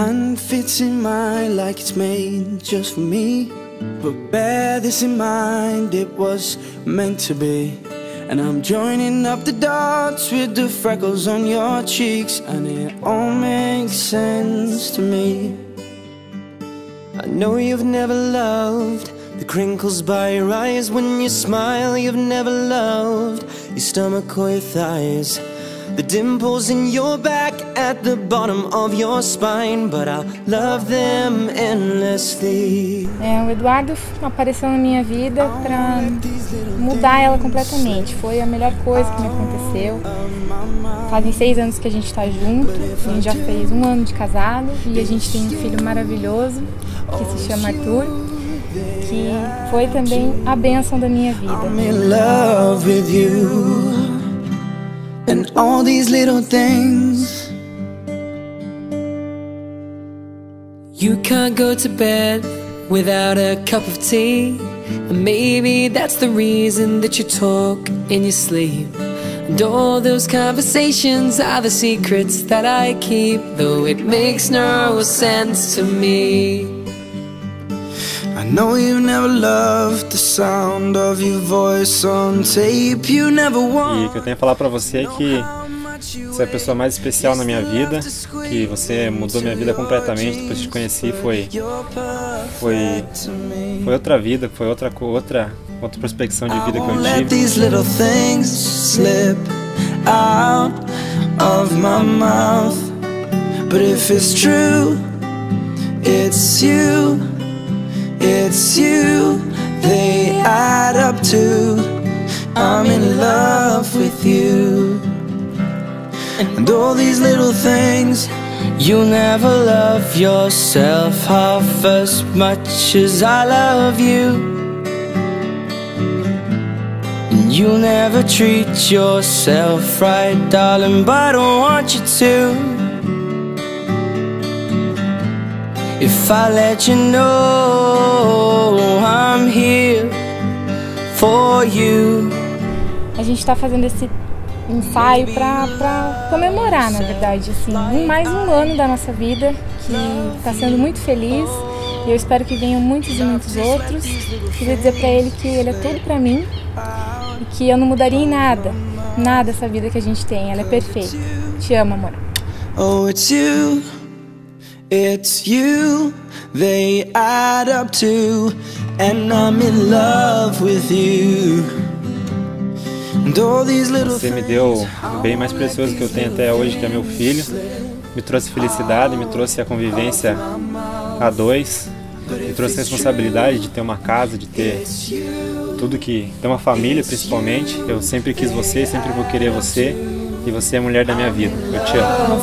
hand fits in mine like it's made just for me. But bear this in mind, it was meant to be. And I'm joining up the dots with the freckles on your cheeks, and it all makes sense to me. I know you've never loved the crinkles by your eyes when you smile. You've never loved your stomach or your thighs. The dimples in your back at the bottom of your spine, but I'll love them endlessly. É, o Eduardo apareceu na minha vida para mudar ela completamente. Foi a melhor coisa que me aconteceu. Fazem seis anos que a gente está junto, a gente já fez um ano de casado e a gente tem um filho maravilhoso que se chama Arthur, que foi também a bênção da minha vida. I'm in love with you and all these little things. You can't go to bed without a cup of tea. And maybe that's the reason that you talk in your sleep. And all those conversations are the secrets that I keep, though it makes no sense to me. I know you never loved the sound of your voice on tape. You never E o want. que eu tenho a falar pra você é que você é a pessoa mais especial na minha vida, que você mudou minha vida completamente depois que te conheci, foi foi foi outra vida, foi outra outra outra prospecção de vida que eu tive. these little things slip out of my mouth. But if it's true, it's you, it's you. They add up to I'm in love with you. And all these little things. You'll never love yourself half as much as I love you. You'll never treat yourself right, darling, but I don't want you to. If I let you know I'm here for you. A gente está fazendo esse ensaio para comemorar, na verdade, assim, mais um ano da nossa vida que está sendo muito feliz. E eu espero que venham muitos e muitos outros. Queria dizer para ele que ele é tudo para mim e que eu não mudaria em nada, nada essa vida que a gente tem. Ela é perfeita. Te amo, amor. Oh, it's you, it's you. They add up to, and I'm in love with you. Você me deu o bem mais precioso que eu tenho até hoje, que é meu filho. Me trouxe felicidade, me trouxe a convivência a dois, me trouxe a responsabilidade de ter uma casa, de ter tudo que. ter uma família principalmente. Eu sempre quis você, sempre vou querer você. E você é a mulher da minha vida. Eu te amo.